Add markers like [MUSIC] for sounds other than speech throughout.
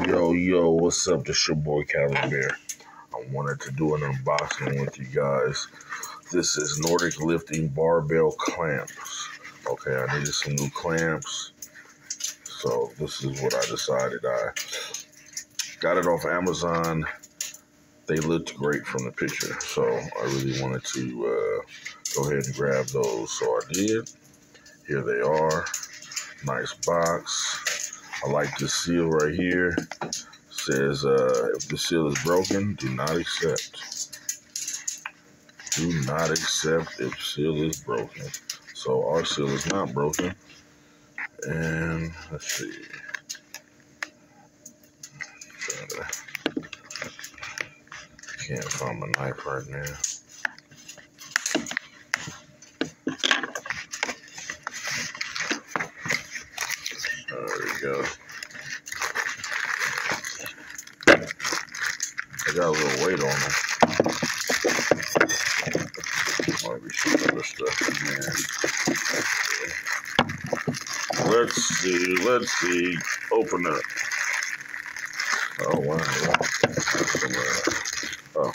Yo, yo, what's up? This your boy Calvin Bear. I wanted to do an unboxing with you guys. This is Nordic Lifting Barbell Clamps. Okay, I needed some new clamps. So this is what I decided. I got it off Amazon. They looked great from the picture. So I really wanted to uh, go ahead and grab those. So I did. Here they are. Nice box. I like this seal right here. says uh, if the seal is broken, do not accept. Do not accept if seal is broken. So our seal is not broken. And let's see. Can't find my knife right now. There we go. I got a little weight on them. Might be some other stuff in there. Let's see, let's see. Open up. Oh, wow. Oh.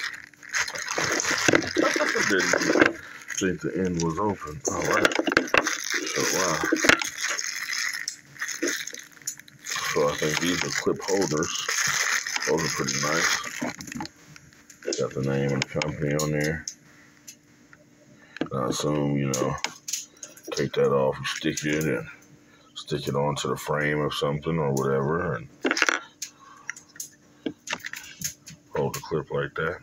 Didn't think the end was open. All right. So, wow. So I think these are clip holders. Those are pretty nice. Got the name of the company on there. I assume, you know, take that off and stick it and stick it onto the frame of something or whatever and hold the clip like that.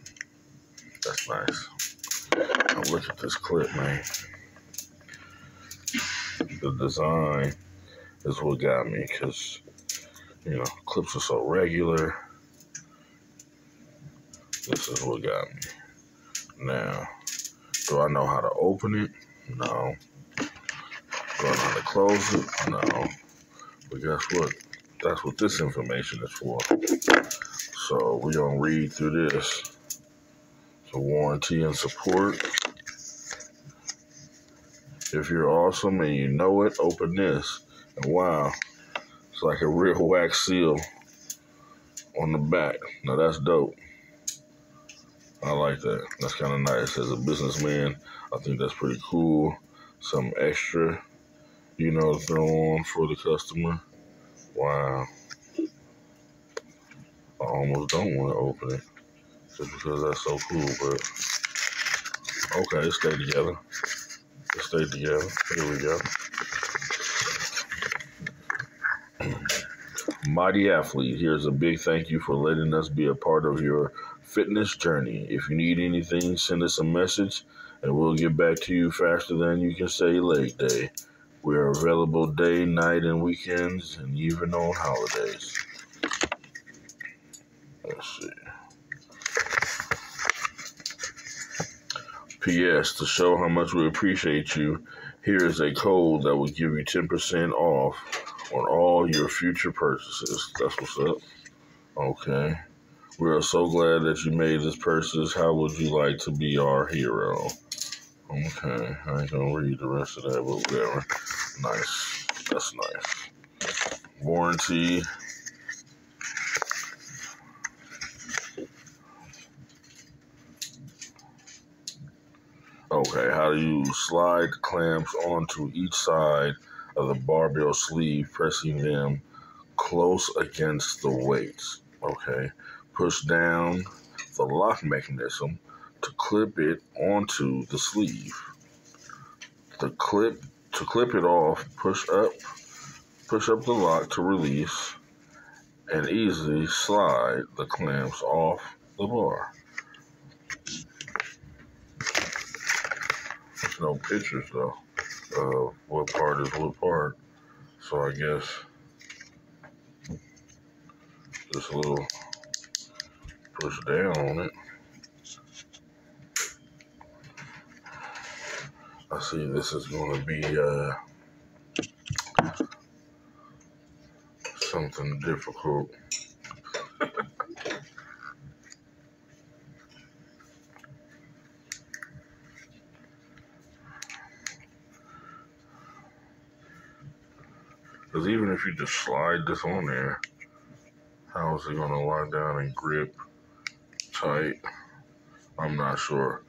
That's nice. Now look at this clip, man. The design is what got me because, you know, clips are so regular. This is what got me. Now, do I know how to open it? No. Do I know how to close it? No. But guess what? That's what this information is for. So we're going to read through this. The warranty and support. If you're awesome and you know it, open this. And wow, it's like a real wax seal on the back. Now that's dope. I like that. That's kind of nice. As a businessman, I think that's pretty cool. Some extra, you know, to throw on for the customer. Wow. I almost don't want to open it just because that's so cool, but okay, it stayed together. It stayed together. Here we go. Mighty Athlete, here's a big thank you for letting us be a part of your fitness journey. If you need anything, send us a message and we'll get back to you faster than you can say leg day. We are available day, night, and weekends, and even on holidays. Let's see. P.S. To show how much we appreciate you, here is a code that will give you 10% off on all your future purchases. That's what's up. Okay. We are so glad that you made this purchase. How would you like to be our hero? Okay, I ain't gonna read the rest of that, but whatever. Nice. That's nice. Warranty. Okay, how do you slide the clamps onto each side of the barbell sleeve, pressing them close against the weights? Okay, push down the lock mechanism to clip it onto the sleeve. The clip to clip it off, push up push up the lock to release and easily slide the clamps off the bar. There's no pictures though of what part is what part. So I guess a little push down on it. I see this is going to be uh, something difficult. [LAUGHS] Because even if you just slide this on there, How is it going to lock down and grip tight? I'm not sure.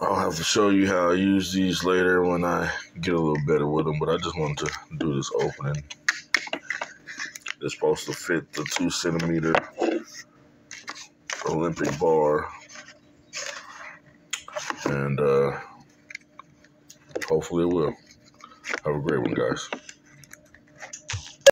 I'll have to show you how I use these later when I get a little better with them, but I just wanted to do this opening. It's supposed to fit the two centimeter Olympic bar. And uh, hopefully it will. Have a great one, guys.